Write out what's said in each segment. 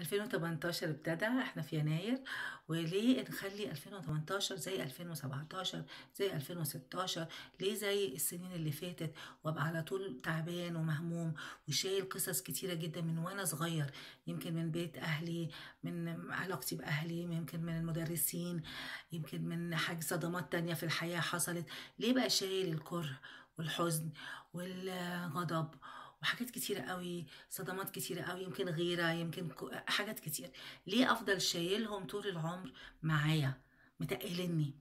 2018 ابتدى إحنا في يناير. وليه نخلي 2018 زي 2017 زي 2016 ليه زي السنين اللي فاتت؟ وأبقى على طول تعبان ومهموم وشايل قصص كتيرة جدا من وأنا صغير. يمكن من بيت أهلي من علاقتي بأهلي يمكن من المدرسين يمكن من حاجة صدمات تانية في الحياة حصلت. ليه بقى شايل الكره والحزن والغضب وحاجات كتيرة قوي صدمات كتيرة قوي يمكن غيرة يمكن حاجات كتير. ليه أفضل شايلهم طول العمر؟ معايا. متقلني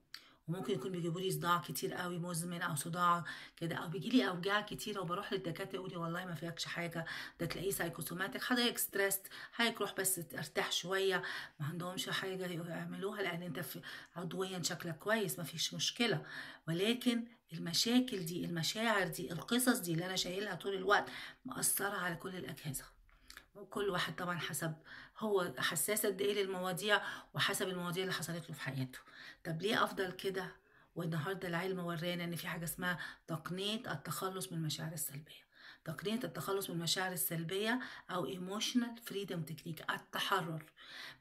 وممكن يكون بيجيبوا لي صداع كتير قوي مزمن أو صداع كده أو بيجي لي أوجاع كتيره وبروح للدكاترة يقول لي والله ما فيكش حاجة ده تلاقيه psychosomatic حضرتك stressed حضرتك روح بس ارتاح شوية ما عندهمش حاجة يعملوها لأن أنت في عضويا شكلك كويس ما فيش مشكلة. ولكن المشاكل دي المشاعر دي القصص دي اللي أنا شايلها طول الوقت مأثرة على كل الأجهزة. وكل واحد طبعا حسب هو حساس قد إيه للمواضيع وحسب المواضيع اللي حصلت له في حياته. طب ليه أفضل كده؟ والنهاردة العلم ورانا إن في حاجة اسمها تقنية التخلص من المشاعر السلبية. تقنية التخلص من المشاعر السلبية أو emotional freedom technique التحرر.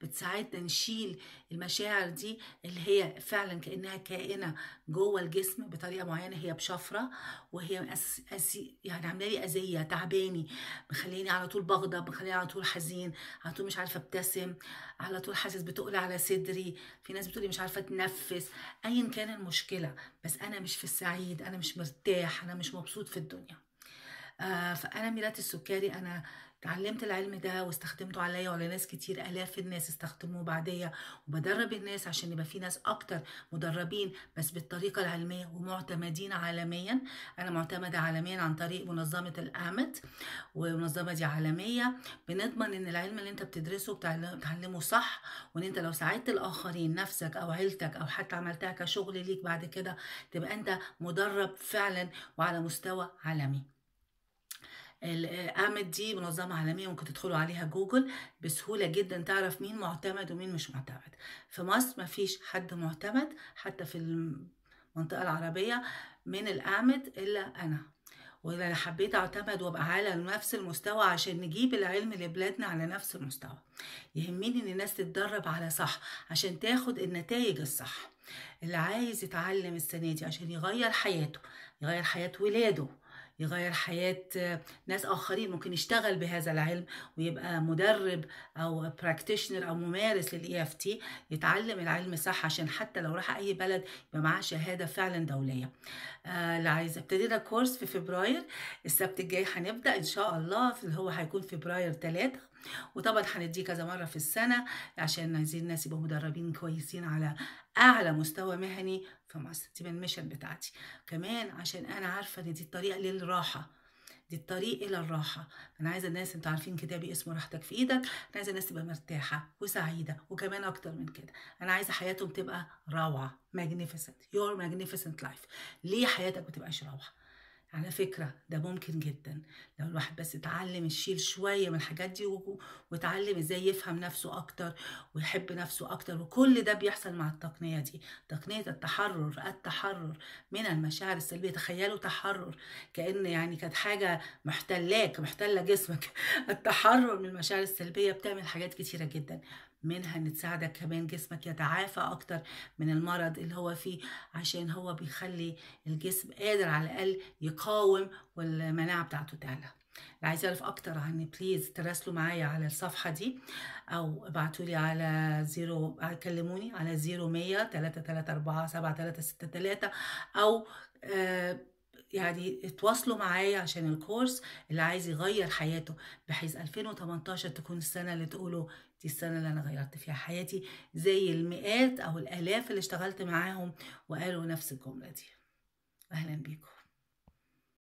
بتساعدنا نشيل المشاعر دي اللي هي فعلا كأنها كائنة جوه الجسم بطريقة معينة هي بشفرة وهي أس... أس... يعني عاملة لي أذية تعباني مخليني على طول بغضب مخليني على طول حزين على طول مش عارفة أبتسم على طول حاسس بتقل على صدري في ناس بتقولي مش عارفة أتنفس. ايا كان المشكلة بس أنا مش في السعيد أنا مش مرتاح أنا مش مبسوط في الدنيا. آه فأنا ميلاد السكري أنا اتعلمت العلم ده واستخدمته عليا وعلى ناس كتير آلاف الناس استخدموه بعديا وبدرب الناس عشان يبقى في ناس أكتر مدربين بس بالطريقة العلمية ومعتمدين عالميا. أنا معتمدة عالميا عن طريق منظمة الامت والمنظمة دي عالمية. بنضمن إن العلم اللي أنت بتدرسه بتعلمه صح وإن أنت لو ساعدت الآخرين نفسك أو عيلتك أو حتى عملتها كشغل ليك بعد كده تبقى أنت مدرب فعلا وعلى مستوى عالمي. الامد دي منظمة عالمية ممكن تدخلوا عليها جوجل بسهولة جدا تعرف مين معتمد ومين مش معتمد. في مصر مفيش حد معتمد حتى في المنطقة العربية من الأعمد إلا أنا. وأنا حبيت أعتمد وأبقى على نفس المستوى عشان نجيب العلم لبلادنا على نفس المستوى. يهمني إن الناس تتدرب على صح عشان تاخد النتائج الصح. اللي عايز يتعلم السنة دي عشان يغير حياته يغير حياة ولاده يغير حياة ناس آخرين ممكن يشتغل بهذا العلم ويبقى مدرب أو practitioner أو ممارس لل EFT يتعلم العلم صح عشان حتى لو راح أي بلد يبقى معاه شهادة فعلا دولية. آه اللي عايزة ابتدينا course في فبراير. السبت الجاي هنبدأ إن شاء الله اللي هو هيكون فبراير 3 وطبعا هنديه كذا مرة في السنة عشان عايزين الناس يبقوا مدربين كويسين على أعلى مستوى مهني مصر دي من الميشن بتاعتي. كمان عشان أنا عارفة إن دي الطريقة للراحة. دي الطريق إلى الراحة. أنا عايزة الناس أنتوا عارفين كتابي اسمه راحتك في إيدك. أنا عايزة الناس تبقى مرتاحة وسعيدة وكمان أكتر من كده. أنا عايزة حياتهم تبقى روعة magnificent. Your magnificent life. ليه حياتك ما تبقاش روعة؟ على فكرة ده ممكن جدا. لو الواحد بس اتعلم يشيل شوية من الحاجات دي واتعلم إزاي يفهم نفسه أكتر ويحب نفسه أكتر وكل ده بيحصل مع التقنية دي. تقنية التحرر التحرر من المشاعر السلبية. تخيلوا تحرر كأن يعني كانت حاجة محتلاك محتلة جسمك. التحرر من المشاعر السلبية بتعمل حاجات كتيرة جدا. منها إن تساعدك كمان جسمك يتعافى أكتر من المرض اللي هو فيه عشان هو بيخلي الجسم قادر على الأقل يقاوم والمناعة بتاعته تعلى. اللي عايز يعرف أكتر عني please تراسلوا معايا على الصفحة دي أو ابعتوا لي على زيرو كلموني على زيرو مية تلاتة تلاتة أربعة سبعة تلاتة ستة تلاتة أو آه يعني اتواصلوا معايا عشان ال course اللي عايز يغير حياته بحيث 2018 تكون السنة اللي تقولوا دي السنة اللي أنا غيرت فيها حياتي زي المئات أو الآلاف اللي اشتغلت معاهم وقالوا نفس الجملة دي. أهلا بيكم.